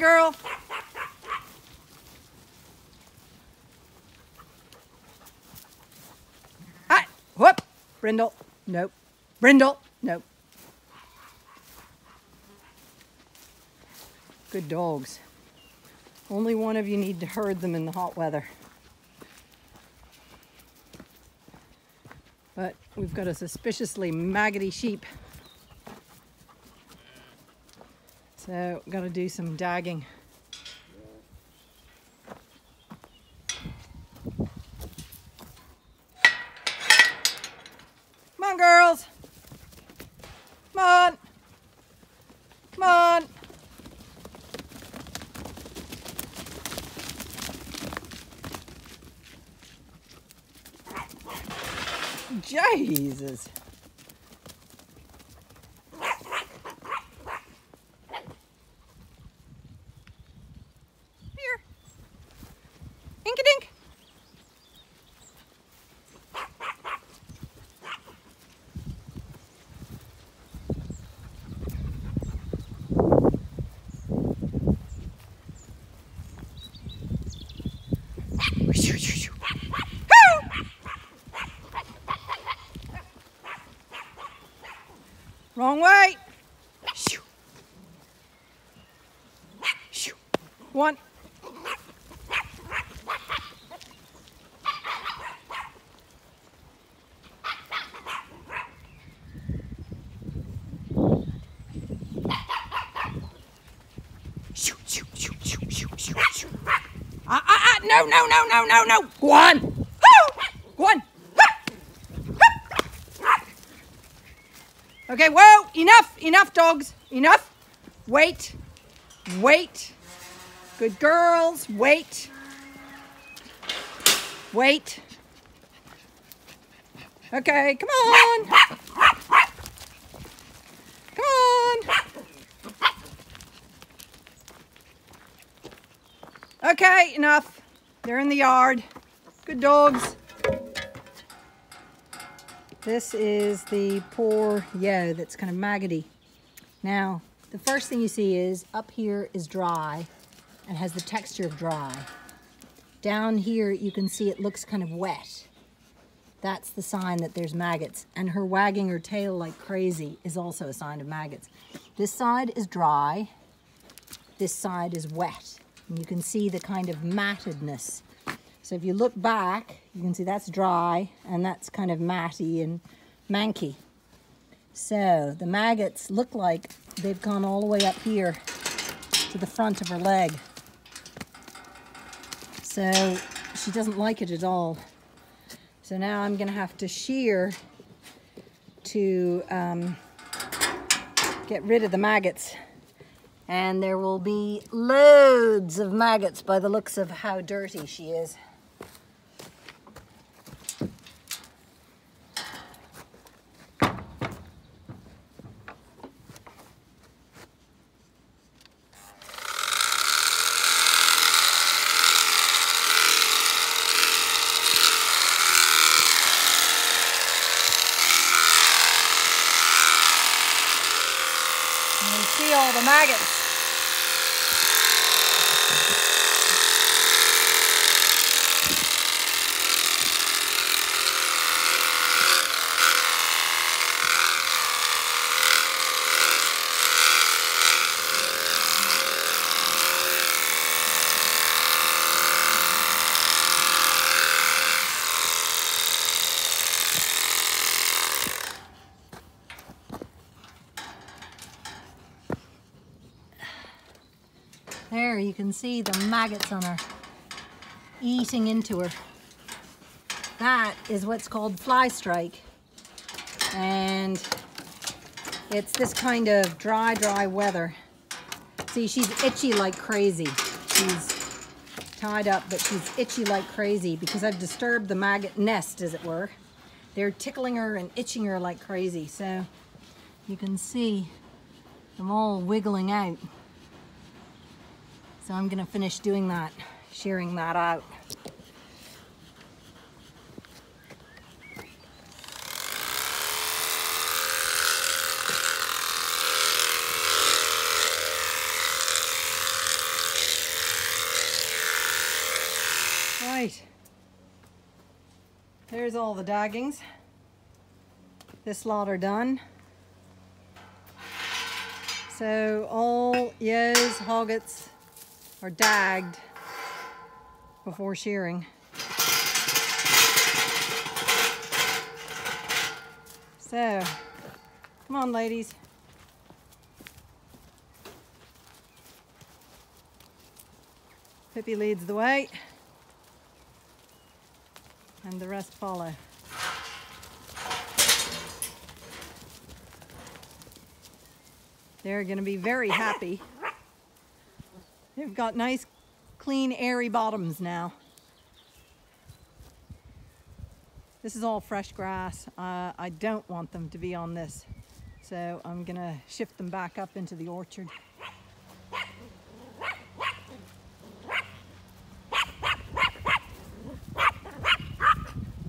girl. Hi. Whoop. Brindle. Nope. Brindle. Nope. Good dogs. Only one of you need to herd them in the hot weather. But we've got a suspiciously maggoty sheep. So got to do some dagging. Come on, girls. Come on. Come on. Jesus. Here. Ink dink. Wrong way. Shoo. Shoo. One. Shoo, shoo, shoo, shoo, shoo, shoo, shoo. Ah, ah, ah, no, no, no, no, no, no. Go on. Go on. Okay, whoa, enough, enough, dogs, enough. Wait, wait. Good girls, wait. Wait. Okay, come on. Come on. Okay, enough. They're in the yard. Good dogs. This is the poor yo that's kind of maggoty. Now, the first thing you see is up here is dry and has the texture of dry. Down here, you can see it looks kind of wet. That's the sign that there's maggots. And her wagging her tail like crazy is also a sign of maggots. This side is dry. This side is wet. And you can see the kind of mattedness so if you look back, you can see that's dry and that's kind of matty and manky. So the maggots look like they've gone all the way up here to the front of her leg. So she doesn't like it at all. So now I'm gonna have to shear to um, get rid of the maggots. And there will be loads of maggots by the looks of how dirty she is. You can see all the maggots. There you can see the maggots on her eating into her. That is what's called fly strike. And it's this kind of dry, dry weather. See, she's itchy like crazy. She's tied up, but she's itchy like crazy because I've disturbed the maggot nest, as it were. They're tickling her and itching her like crazy. So you can see them all wiggling out. So I'm gonna finish doing that, shearing that out. Right, there's all the daggings. This lot are done. So all ewes, hoggets, are dagged before shearing. So, come on ladies. Pippi leads the way and the rest follow. They're going to be very happy. They've got nice, clean, airy bottoms now. This is all fresh grass. Uh, I don't want them to be on this. So I'm to shift them back up into the orchard.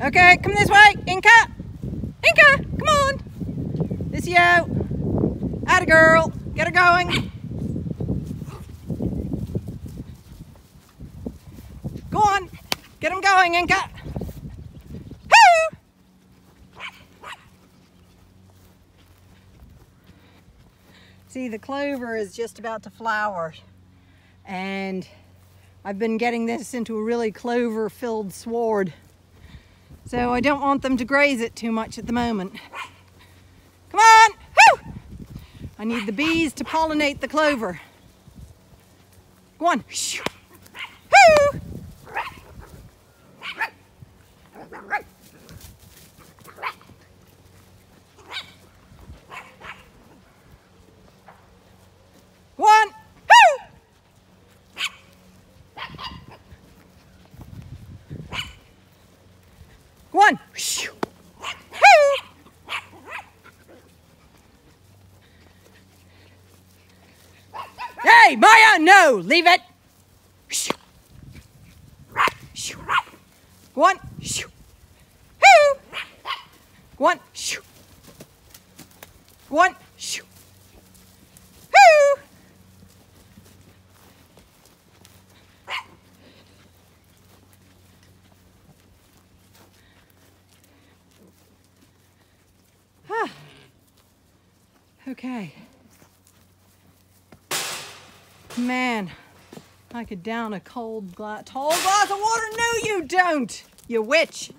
Okay, come this way, Inca. Inca, come on. This yo. Atta girl. Get her going. Go on. Get him going, Inca. Woo! See, the clover is just about to flower. And I've been getting this into a really clover-filled sward. So I don't want them to graze it too much at the moment. Come on! I need the bees to pollinate the clover. Go on. One. One. Hey, Maya, no, leave it. One. One. shoo. One. Okay. Man, I could down a cold glass, tall glass of water. No, you don't, you witch.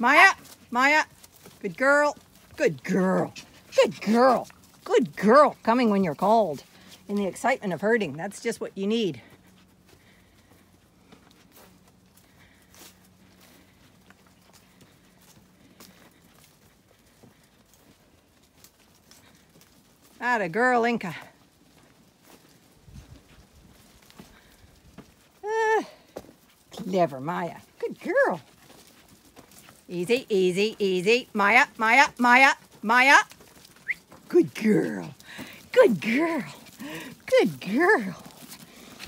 Maya, Maya, good girl, good girl, good girl. Good girl, coming when you're cold. In the excitement of herding, that's just what you need. Atta girl, Inca. Uh, clever Maya. Good girl. Easy, easy, easy. Maya, Maya, Maya, Maya. Good girl. Good girl. Good girl.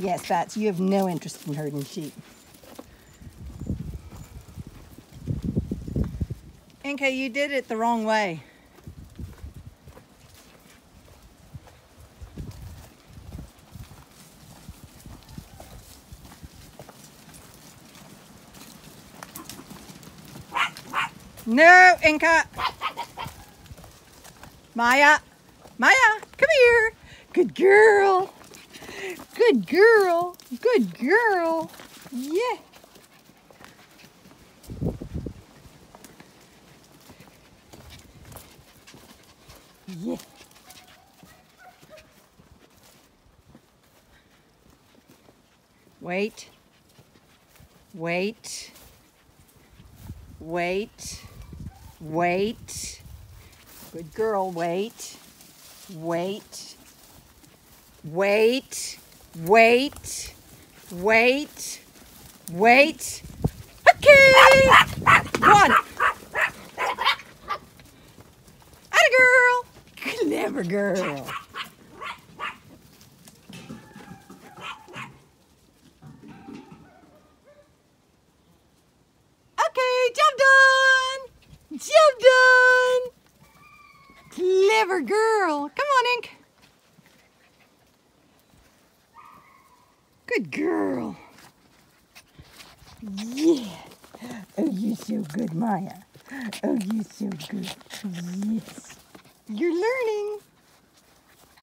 Yes, Bats, you have no interest in herding sheep. Inca, you did it the wrong way. No, Inca. Maya, Maya, come here. Good girl. Good girl. Good girl. Yeah. Yeah. Wait. Wait. Wait. Wait. Good girl, wait, wait, wait, wait, wait, wait. Okay! One. Atta girl! Clever girl. Okay, job done! Clever girl. Come on, Ink. Good girl. Yeah. Oh, you're so good, Maya. Oh, you're so good. Yes. You're learning.